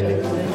Recalca